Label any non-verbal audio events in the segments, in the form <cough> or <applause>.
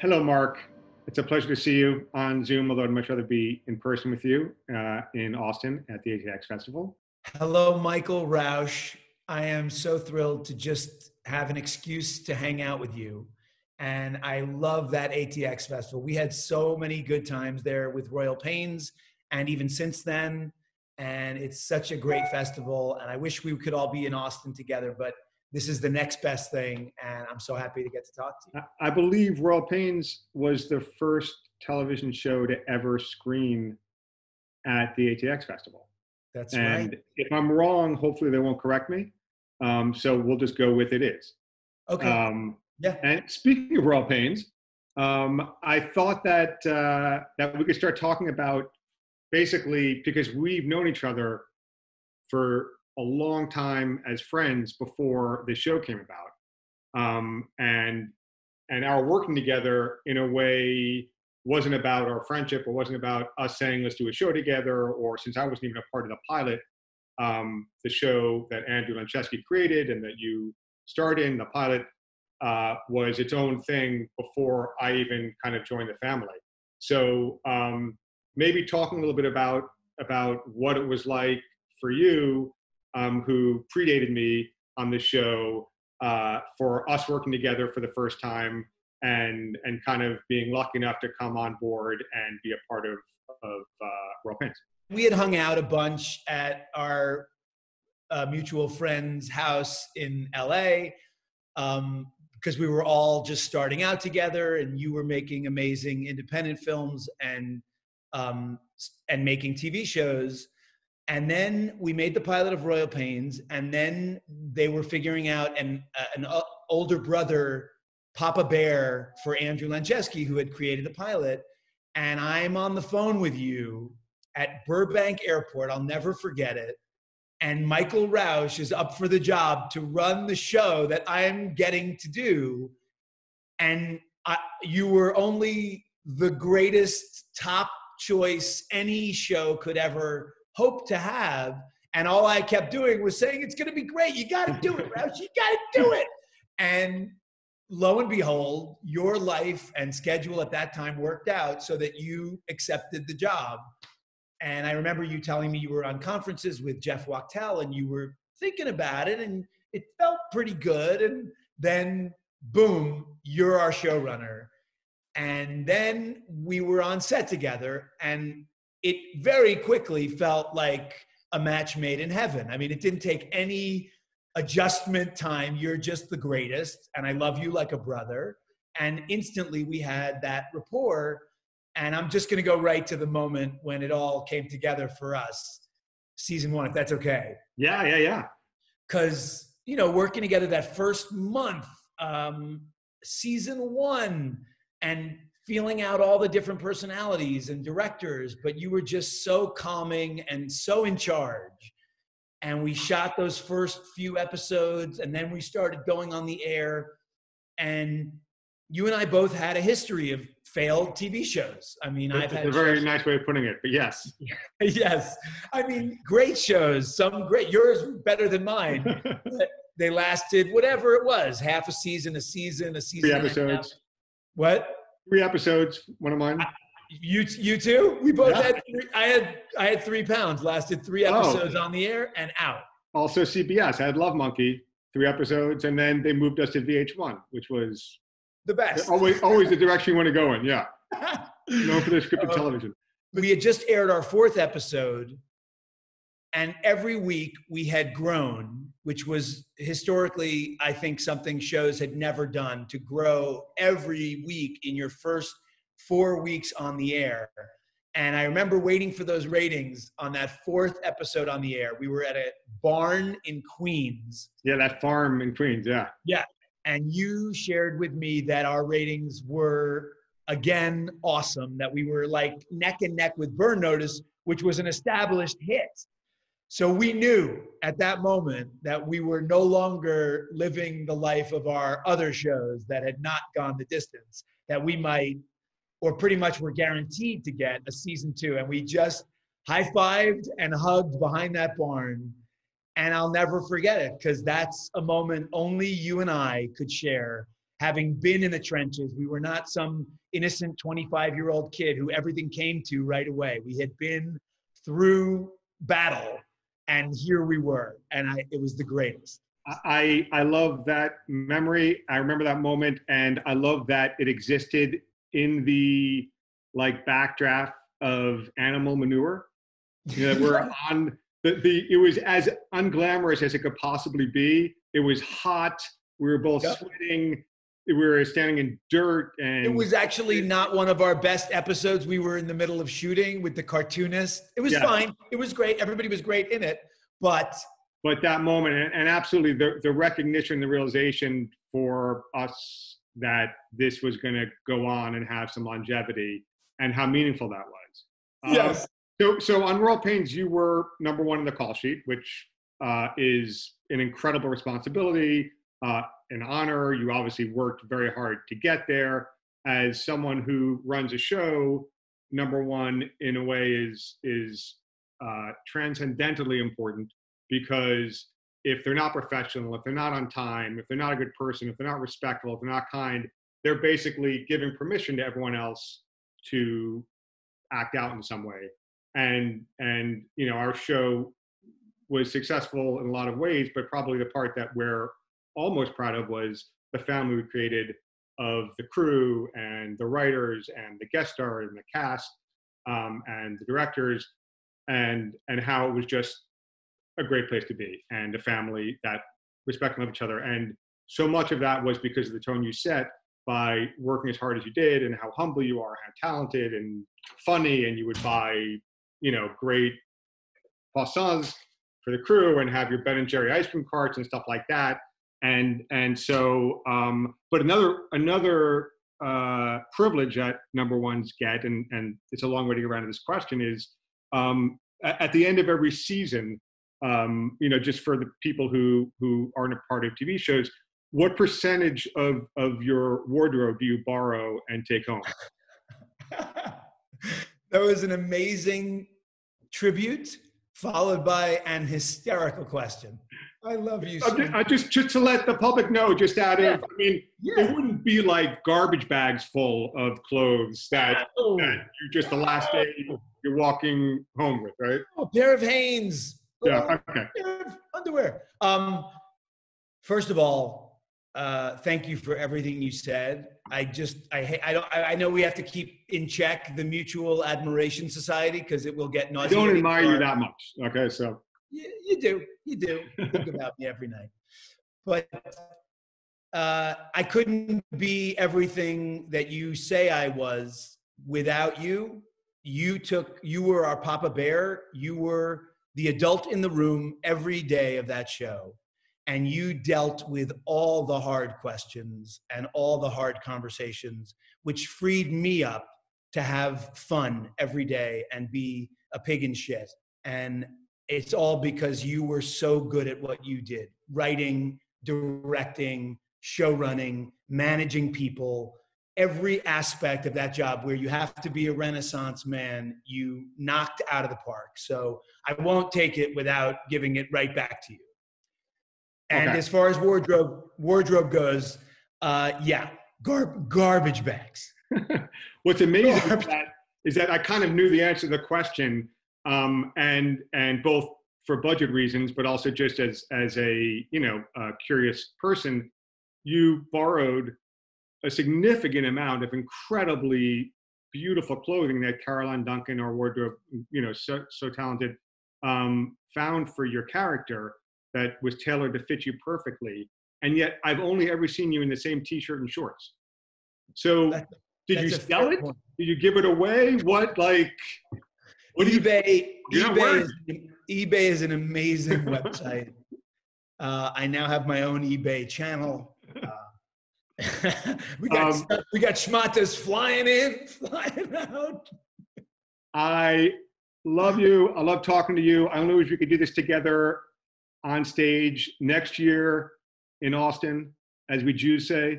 Hello, Mark. It's a pleasure to see you on Zoom, although I'd much rather be in person with you uh, in Austin at the ATX Festival. Hello, Michael Rauch. I am so thrilled to just have an excuse to hang out with you. And I love that ATX Festival. We had so many good times there with Royal Pains, and even since then. And it's such a great festival. And I wish we could all be in Austin together, but this is the next best thing, and I'm so happy to get to talk to you. I believe Royal Pains was the first television show to ever screen at the ATX Festival. That's and right. if I'm wrong, hopefully they won't correct me. Um, so we'll just go with it is. Okay. Um, yeah. And speaking of Royal Pains, um, I thought that uh, that we could start talking about basically because we've known each other for a long time as friends before the show came about, um, and and our working together in a way wasn't about our friendship or wasn't about us saying let's do a show together or since I wasn't even a part of the pilot, um, the show that Andrew Lenchewski created and that you starred in the pilot uh, was its own thing before I even kind of joined the family. So um, maybe talking a little bit about about what it was like for you um, who predated me on the show uh, for us working together for the first time and and kind of being lucky enough to come on board and be a part of of uh, Royal Pains. We had hung out a bunch at our uh, mutual friend's house in LA um, because we were all just starting out together, and you were making amazing independent films and um, and making TV shows and then we made the pilot of Royal Pains, and then they were figuring out an uh, an uh, older brother, Papa Bear, for Andrew Lenchewski, who had created the pilot. And I'm on the phone with you at Burbank Airport. I'll never forget it. And Michael Rauch is up for the job to run the show that I'm getting to do. And I, you were only the greatest top choice any show could ever hope to have. And all I kept doing was saying, it's going to be great. You got to do it, Rauch. You got to do <laughs> it. And lo and behold, your life and schedule at that time worked out so that you accepted the job. And I remember you telling me you were on conferences with Jeff Wachtel and you were thinking about it and it felt pretty good. And then, boom, you're our showrunner. And then we were on set together and it very quickly felt like a match made in heaven. I mean, it didn't take any adjustment time. You're just the greatest, and I love you like a brother. And instantly we had that rapport. And I'm just going to go right to the moment when it all came together for us, season one, if that's okay. Yeah, yeah, yeah. Because, you know, working together that first month, um, season one, and feeling out all the different personalities and directors, but you were just so calming and so in charge. And we shot those first few episodes, and then we started going on the air. And you and I both had a history of failed TV shows. I mean, That's I've had a very shows- nice way of putting it, but yes. <laughs> yes. I mean, great shows. Some great. Yours were better than mine. <laughs> They lasted whatever it was, half a season, a season, a season. Three and a half. episodes. What? Three episodes. One of mine. You you too? We both Yeah. had. Three, I had I had three pounds. Lasted three episodes on the air and out. Also CBS. I had Love Monkey. Three episodes, and then they moved us to VH1, which was The best. always always the direction you want to go in. Yeah, <laughs> known for their scripted Uh, television. we had just aired our fourth episode and every week we had grown which was historically i think something shows had never done to grow every week in your first four weeks on the air and i remember waiting for those ratings on that fourth episode on the air we were at a barn in queens Yeah, that farm in Queens. Yeah. Yeah. And you shared with me that our ratings were again awesome that we were like neck and neck with burn notice which was an established hit so we knew at that moment that we were no longer living the life of our other shows that had not gone the distance that we might or pretty much were guaranteed to get a season two and we just high-fived and hugged behind that barn and I'll never forget it because that's a moment only you and I could share. having been in the trenches. We were not some innocent 25 year old kid who everything came to right away. We had been through battle and here we were. And I, it was the greatest. I, I love that memory. I remember that moment and I love that it existed in the like backdraft of animal manure. You know, we're <laughs> on the, the, it was as unglamorous as it could possibly be. It was hot. We were both yep. sweating we were standing in dirt and it was actually not one of our best episodes. We were in the middle of shooting with the cartoonist. It was yeah. fine. It was great. Everybody was great in it but but that moment and, and absolutely the, the recognition the realization for us that this was going to go on and have some longevity and how meaningful that was. Uh, yes. so so on Royal Pains you were number one in the call sheet which uh, is an incredible responsibility uh, an honor. You obviously worked very hard to get there. As someone who runs a show, number one, in a way, is is uh, transcendentally important because if they're not professional, if they're not on time, if they're not a good person, if they're not respectful, if they're not kind, they're basically giving permission to everyone else to act out in some way. And and you know, our show was successful in a lot of ways, but probably the part that we're almost proud of was the family we created of the crew and the writers and the guest stars and the cast um, and the directors and and how it was just a great place to be and a family that respect and love each other. And so much of that was because of the tone you set by working as hard as you did and how humble you are how talented and funny and you would buy you know great croissants for the crew and have your ben and jerry ice cream carts and stuff like that and and so um, but another another uh, privilege that number ones get and and it's a long way to get around to this question is um, at the end of every season um, you know just for the people who who aren't a part of tv shows what percentage of of your wardrobe do you borrow and take home? <laughs> That was an amazing tribute followed by an hysterical question I love you. So I just just to let the public know, just out of, I mean, yeah. it wouldn't be like garbage bags full of clothes that, oh. that you just the last day you're walking home with, right? Oh, a pair of Hanes. Yeah. Okay. underwear. Um, first of all, uh, thank you for everything you said. I just, I, I don't, I know we have to keep in check the Mutual Admiration Society because it will get nauseating. I don't admire you that much. Okay, so you, you do, you do think <laughs> about me every night. But uh, I couldn't be everything that you say I was without you. You took, you were our Papa Bear. You were the adult in the room every day of that show. And you dealt with all the hard questions and all the hard conversations, which freed me up to have fun every day and be a pig in shit. And it's all because you were so good at what you did writing, directing, show running, managing people, every aspect of that job where you have to be a renaissance man, you knocked out of the park. So I won't take it without giving it right back to you. And okay. as far as wardrobe wardrobe goes, uh, yeah, gar- garbage bags. <laughs> What's amazing is that, is that I kind of knew the answer to the question um, and and both for budget reasons, but also just as as a you know a curious person, you borrowed a significant amount of incredibly beautiful clothing that Caroline Duncan, our wardrobe, you know, so so talented, um, found for your character that was tailored to fit you perfectly. And yet, I've only ever seen you in the same T-shirt and shorts. So, did you sell it? Point. Did you give it away? What like? What eBay, you, eBay, is, eBay is an amazing website. <laughs> Uh, I now have my own eBay channel. Uh, <laughs> we got um, we got schmatas flying in, <laughs> flying out. I love you. I love talking to you. I only wish we could do this together on stage next year in Austin, as we Jews say.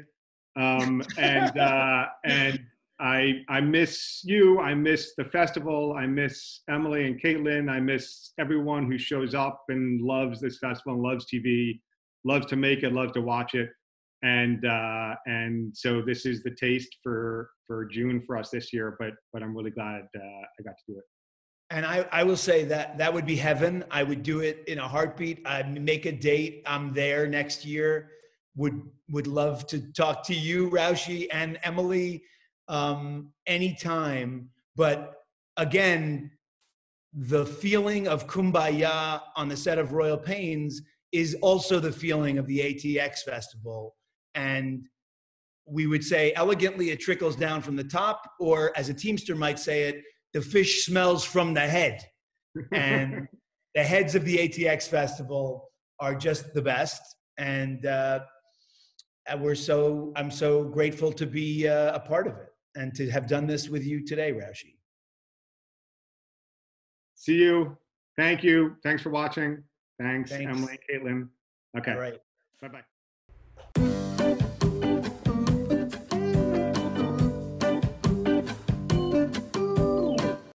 Um, and uh, and I I miss you. I miss the festival. I miss Emily and Caitlin. I miss everyone who shows up and loves this festival and loves TV, loves to make it, loves to watch it. and uh, and so this is the taste for for June for us this year. But but I'm really glad uh, I got to do it. And I, I will say that that would be heaven. I would do it in a heartbeat. I'd make a date. I'm there next year. Would would love to talk to you, Roushi and Emily, um, anytime. But again, the feeling of kumbaya on the set of Royal Pains is also the feeling of the ATX festival. And we would say elegantly it trickles down from the top, or as a Teamster might say it, the fish smells from the head. And <laughs> the heads of the ATX festival are just the best. And uh, we're so, I'm so grateful to be uh, a part of it and to have done this with you today, Roushi. See you. Thank you. Thanks for watching. Thanks, Thanks. Emily, Caitlin. Okay. All right. Bye bye.